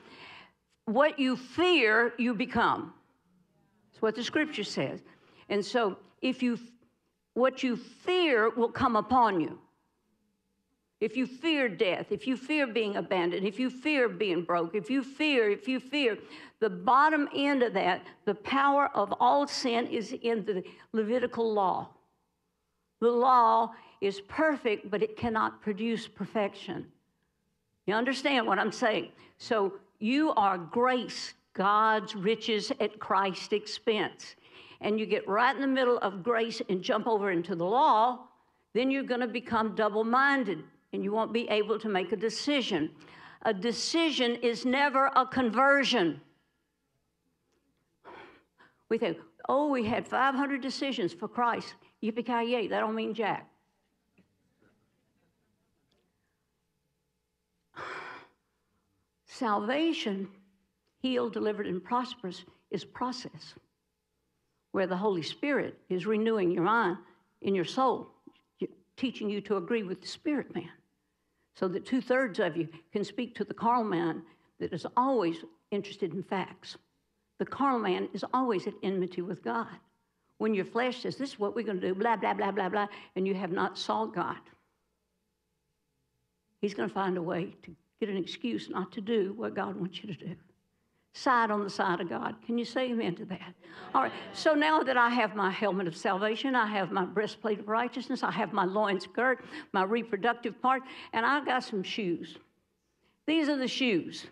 What you fear, you become. That's what the Scripture says. And so, if you, what you fear will come upon you. If you fear death, if you fear being abandoned, if you fear being broke, if you fear, if you fear, the bottom end of that, the power of all sin is in the Levitical law. The law is perfect, but it cannot produce perfection. You understand what I'm saying? So you are grace, God's riches at Christ's expense. And you get right in the middle of grace and jump over into the law, then you're going to become double minded and you won't be able to make a decision. A decision is never a conversion. We think, oh, we had 500 decisions for Christ. Yippee-ki-yay, that don't mean jack. *sighs* Salvation, healed, delivered, and prosperous, is process where the Holy Spirit is renewing your mind in your soul, teaching you to agree with the Spirit man so that two thirds of you can speak to the carnal man that is always interested in facts. The carnal man is always at enmity with God. When your flesh says, This is what we're going to do, blah, blah, blah, blah, blah, and you have not sought God, He's going to find a way to get an excuse not to do what God wants you to do side on the side of God. Can you say amen to that? All right. So now that I have my helmet of salvation, I have my breastplate of righteousness, I have my loins girt, my reproductive part, and I've got some shoes. These are the shoes.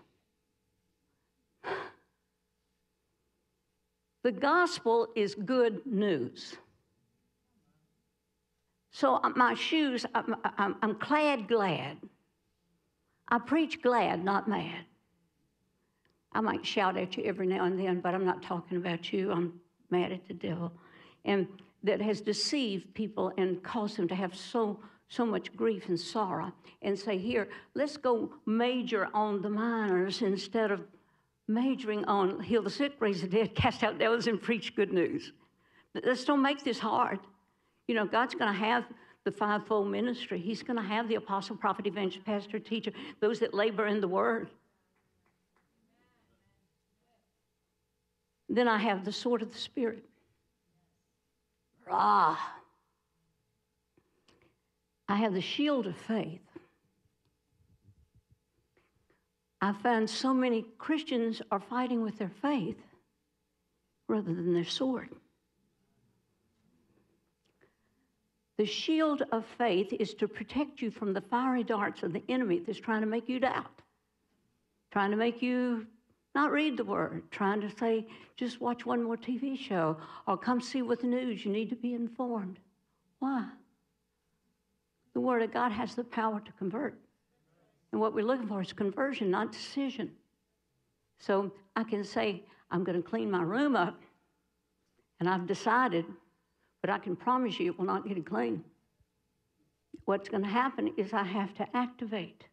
The gospel is good news. So uh, my shoes, I'm, I'm, I'm clad glad. I preach glad, not mad. I might shout at you every now and then, but I'm not talking about you. I'm mad at the devil. And that has deceived people and caused them to have so so much grief and sorrow and say here let's go major on the minors instead of majoring on heal the sick raise the dead cast out devils and preach good news let's don't make this hard you know god's going to have the fivefold ministry he's going to have the apostle prophet evangelist pastor teacher those that labor in the word Then I have the sword of the Spirit. Ah. I have the shield of faith. I find so many Christians are fighting with their faith rather than their sword. The shield of faith is to protect you from the fiery darts of the enemy that's trying to make you doubt, trying to make you not read the word, trying to say, just watch one more TV show or come see what the news. You need to be informed. Why? The Word of God has the power to convert. And what we're looking for is conversion, not decision. So I can say, I'm going to clean my room up, and I've decided, but I can promise you it will not get clean. What's going to happen is I have to activate.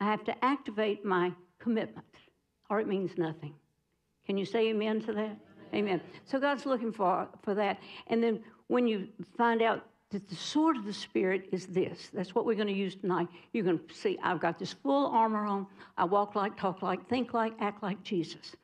I have to activate my commitment or it means nothing. Can you say amen to that? Amen. So God's looking for, for that. And then when you find out that the sword of the Spirit is this, that's what we're going to use tonight. You're going to see I've got this full armor on. I walk like, talk like, think like, act like Jesus.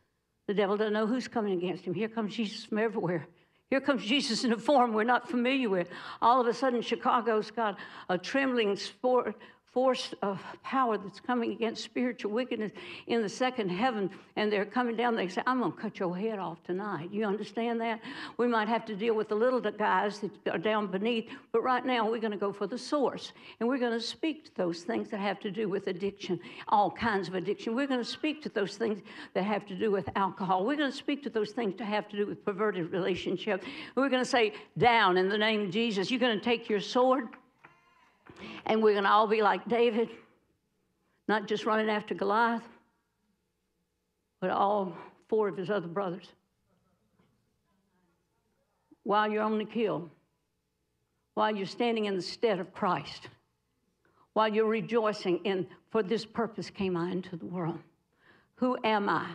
The devil doesn't know who's coming against him. Here comes Jesus from everywhere. Here comes Jesus in a form we're not familiar with. All of a sudden, Chicago's got a trembling sport, force of power that's coming against spiritual wickedness in the second heaven, and they're coming down. They say, I'm going to cut your head off tonight. You understand that? We might have to deal with the little guys that are down beneath, but right now we're going to go for the source, and we're going to speak to those things that have to do with addiction, all kinds of addiction. We're going to speak to those things that have to do with alcohol. We're going to speak to those things that have to do with perverted relationships. We're going to say, down in the name of Jesus. You're going to take your sword and we're going to all be like David, not just running after Goliath, but all four of his other brothers. While you're on the kill, while you're standing in the stead of Christ, while you're rejoicing in, for this purpose came I into the world. Who am I?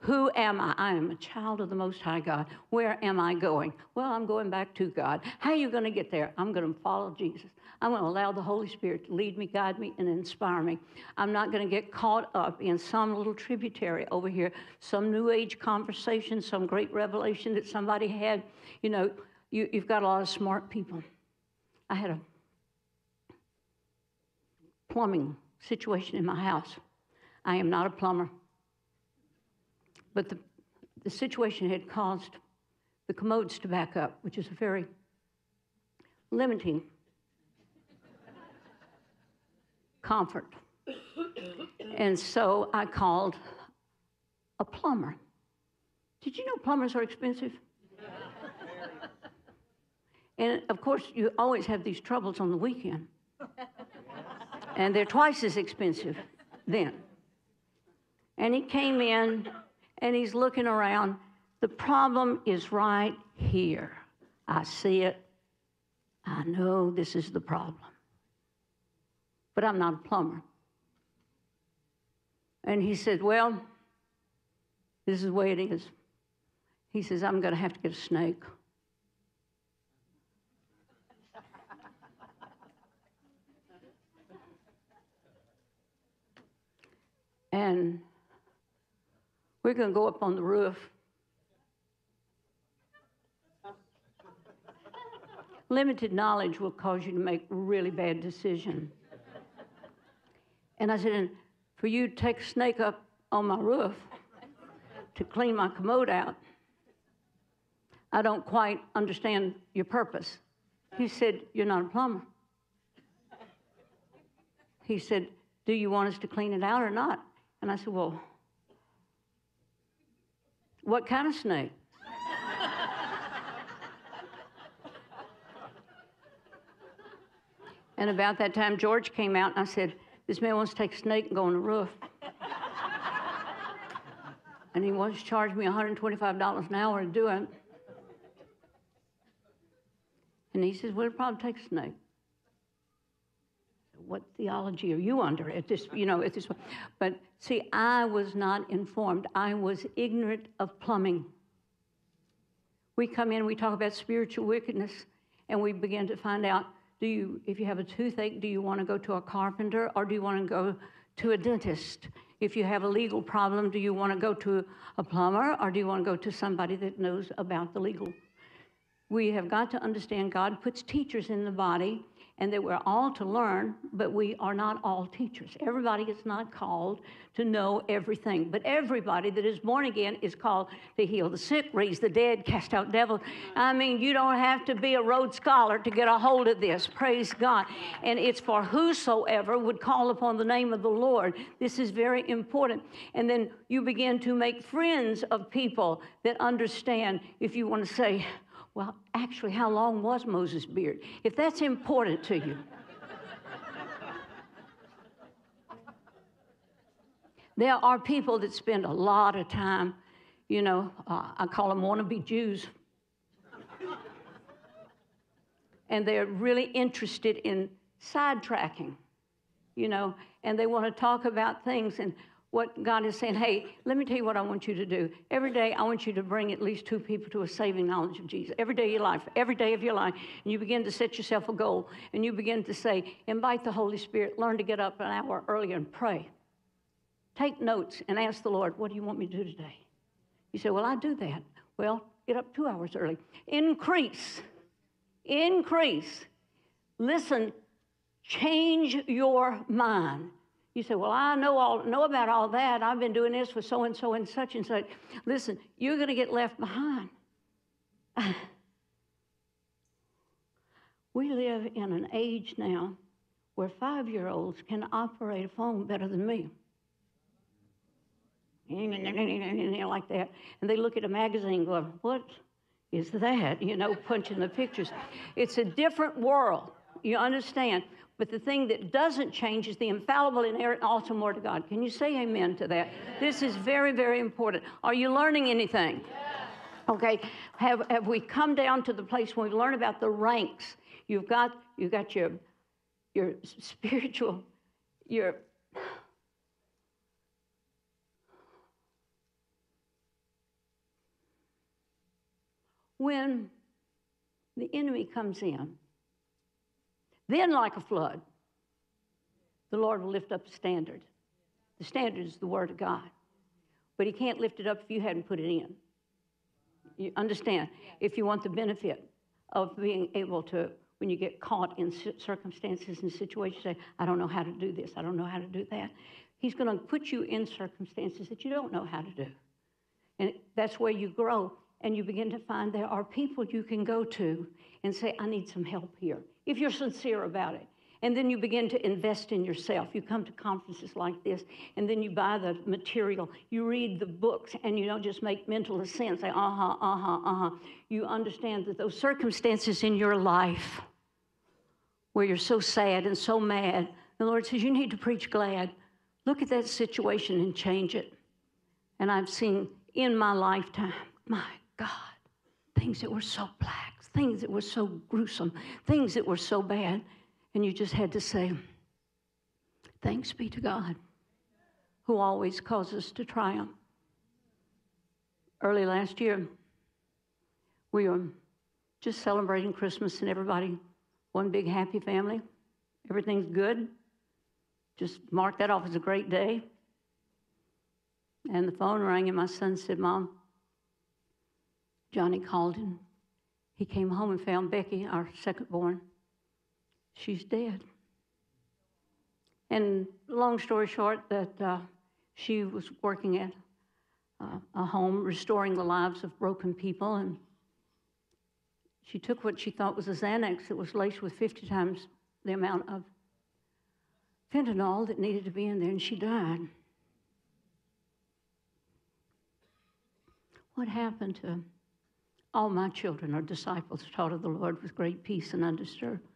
Who am I? I am a child of the Most High God. Where am I going? Well, I'm going back to God. How are you going to get there? I'm going to follow Jesus. I'm going to allow the Holy Spirit to lead me, guide me, and inspire me. I'm not going to get caught up in some little tributary over here, some New Age conversation, some great revelation that somebody had. You know, you, you've got a lot of smart people. I had a plumbing situation in my house. I am not a plumber. But the, the situation had caused the commodes to back up, which is a very limiting comfort. And so I called a plumber. Did you know plumbers are expensive? and of course, you always have these troubles on the weekend. and they're twice as expensive then. And he came in and he's looking around. The problem is right here. I see it. I know this is the problem. But I'm not a plumber. And he said, Well, this is the way it is. He says, I'm going to have to get a snake. and we're going to go up on the roof. Limited knowledge will cause you to make really bad decisions. And I said, and for you to take a snake up on my roof to clean my commode out, I don't quite understand your purpose. He said, You're not a plumber. He said, Do you want us to clean it out or not? And I said, Well, what kind of snake? and about that time, George came out and I said, This man wants to take a snake and go on the roof. and he wants to charge me $125 an hour to do it. And he says, Well, it'll probably take a snake what theology are you under at this, you know, at this point? But see, I was not informed. I was ignorant of plumbing. We come in, we talk about spiritual wickedness, and we begin to find out do you, if you have a toothache, do you want to go to a carpenter or do you want to go to a dentist? If you have a legal problem, do you want to go to a plumber or do you want to go to somebody that knows about the legal? We have got to understand God puts teachers in the body and that we're all to learn, but we are not all teachers. Everybody is not called to know everything, but everybody that is born again is called to heal the sick, raise the dead, cast out devils. I mean, you don't have to be a Rhodes Scholar to get a hold of this. Praise God. And it's for whosoever would call upon the name of the Lord. This is very important. And then you begin to make friends of people that understand if you want to say, well, actually, how long was Moses' beard? If that's important to you. there are people that spend a lot of time, you know, uh, I call them wannabe Jews. and they're really interested in sidetracking, you know, and they want to talk about things. And what God is saying, hey, let me tell you what I want you to do. Every day, I want you to bring at least two people to a saving knowledge of Jesus. Every day of your life, every day of your life. And you begin to set yourself a goal. And you begin to say, invite the Holy Spirit, learn to get up an hour earlier and pray. Take notes and ask the Lord, what do you want me to do today? You say, well, I do that. Well, get up two hours early. Increase. Increase. Listen, change your mind. You say, Well, I know all know about all that. I've been doing this for so and so and such and such. Listen, you're gonna get left behind. *sighs* we live in an age now where five-year-olds can operate a phone better than me. *laughs* like that. And they look at a magazine going, What is that? You know, *laughs* punching the pictures. It's a different world. You understand? But the thing that doesn't change is the infallible, inerrant, awesome Word of God. Can you say amen to that? This is very, very important. Are you learning anything? Okay. Have, have we come down to the place where we learn about the ranks? You've got, you've got your, your spiritual, your when the enemy comes in, then, like a flood, the Lord will lift up the standard. The standard is the Word of God. But He can't lift it up if you hadn't put it in. You understand? If you want the benefit of being able to, when you get caught in circumstances and situations, say, I don't know how to do this, I don't know how to do that. He's going to put you in circumstances that you don't know how to do. And that's where you grow and you begin to find there are people you can go to and say, I need some help here, if you're sincere about it. And then you begin to invest in yourself. You come to conferences like this, and then you buy the material. You read the books, and you don't just make mental assent, say, uh huh, uh huh, uh huh. You understand that those circumstances in your life where you're so sad and so mad, the Lord says, You need to preach glad. Look at that situation and change it. And I've seen in my lifetime, my God, things that were so black, things that were so gruesome, things that were so bad. And you just had to say, Thanks be to God, who always causes us to triumph. Early last year, we were just celebrating Christmas and everybody, one big happy family. Everything's good. Just mark that off as a great day. And the phone rang, and my son said, Mom, Johnny called him. He came home and found Becky, our second born. She's dead. And long story short, that uh, she was working at uh, a home restoring the lives of broken people, and she took what she thought was a Xanax that was laced with 50 times the amount of fentanyl that needed to be in there, and she died. What happened to all my children are disciples taught of the Lord with great peace and undisturbed.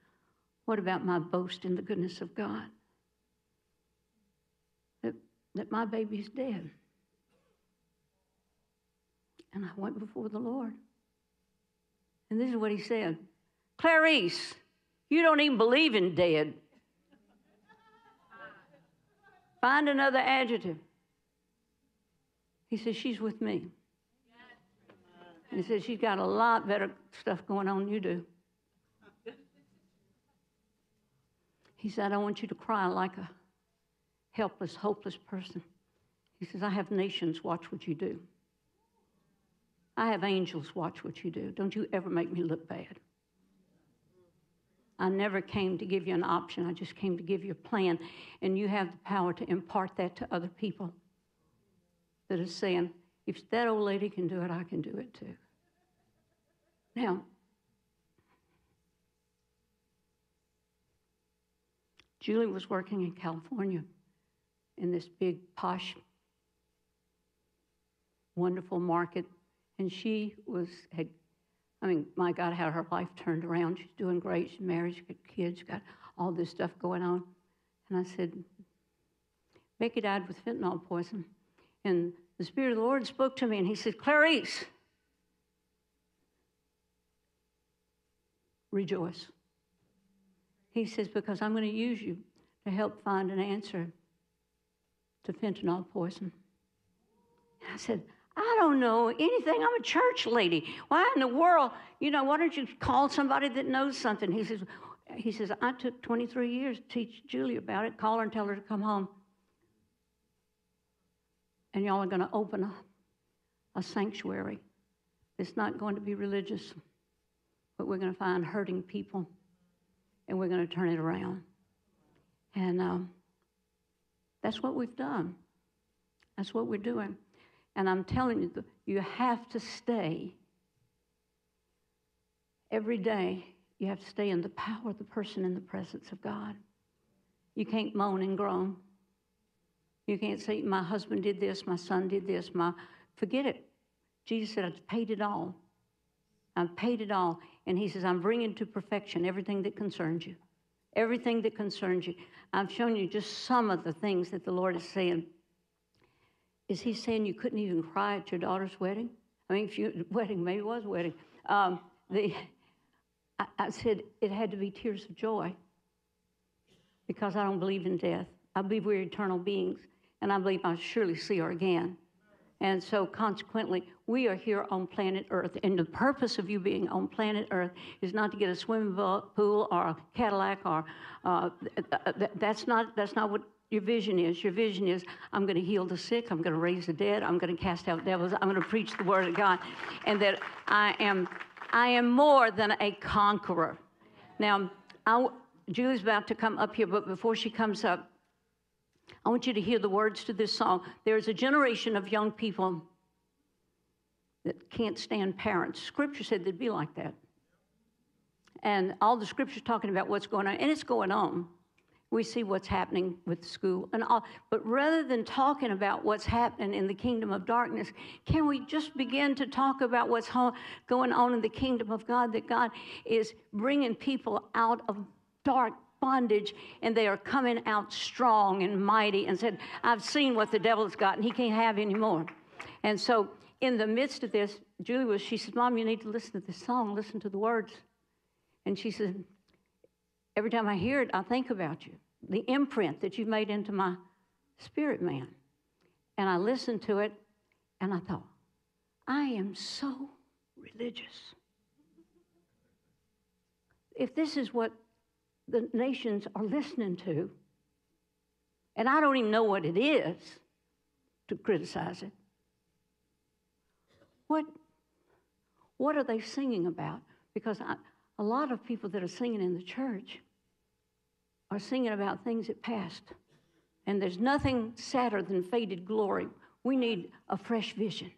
What about my boast in the goodness of God? That, that my baby's dead. And I went before the Lord. And this is what he said Clarice, you don't even believe in dead. Find another adjective. He says, She's with me. He said, She's got a lot better stuff going on than you do. He said, I want you to cry like a helpless, hopeless person. He says, I have nations watch what you do. I have angels watch what you do. Don't you ever make me look bad. I never came to give you an option. I just came to give you a plan. And you have the power to impart that to other people that are saying, if that old lady can do it, I can do it too. Now, Julie was working in California in this big, posh, wonderful market, and she was had. I mean, my God, how her life turned around. She's doing great. She's married. She's got kids. She's got all this stuff going on. And I said, Becky died with fentanyl poison. And the Spirit of the Lord spoke to me, and He said, Clarice, rejoice. He says, Because I'm going to use you to help find an answer to fentanyl poison. I said, I don't know anything. I'm a church lady. Why in the world, you know, why don't you call somebody that knows something? He says, he says, I took 23 years to teach Julie about it. Call her and tell her to come home. And y'all are going to open a, a sanctuary. It's not going to be religious, but we're going to find hurting people and we're going to turn it around. And um, that's what we've done. That's what we're doing. And I'm telling you, you have to stay every day. You have to stay in the power of the person in the presence of God. You can't moan and groan. You can't say, My husband did this, my son did this, my forget it. Jesus said, I've paid it all. I've paid it all. And he says, I'm bringing to perfection everything that concerns you. Everything that concerns you. I've shown you just some of the things that the Lord is saying. Is he saying you couldn't even cry at your daughter's wedding? I mean, if you, *laughs* wedding, maybe it was wedding. Um, the, I, I said it had to be tears of joy because I don't believe in death. I believe we're eternal beings, and I believe I'll surely see her again. And so, consequently, we are here on planet Earth. And the purpose of you being on planet Earth is not to get a swimming pool or a Cadillac, or uh, that's, not, that's not what your vision is. Your vision is I'm going to heal the sick, I'm going to raise the dead, I'm going to cast out devils, I'm going to preach the word of God, and that I am, I am more than a conqueror. Now, I, Julie's about to come up here, but before she comes up, I want you to hear the words to this song. There's a generation of young people that can't stand parents. Scripture said they'd be like that. And all the scriptures talking about what's going on, and it's going on. We see what's happening with school and all. But rather than talking about what's happening in the kingdom of darkness, can we just begin to talk about what's going on in the kingdom of God? That God is bringing people out of dark bondage and they are coming out strong and mighty and said, I've seen what the devil's got and he can't have any more. And so, in the midst of this, Julie was, she said, Mom, you need to listen to this song, listen to the words. And she said, Every time I hear it, I think about you, the imprint that you've made into my spirit man. And I listened to it and I thought, I am so religious. If this is what the nations are listening to, and I don't even know what it is to criticize it. What, what are they singing about? Because I, a lot of people that are singing in the church are singing about things that passed. And there's nothing sadder than faded glory. We need a fresh vision.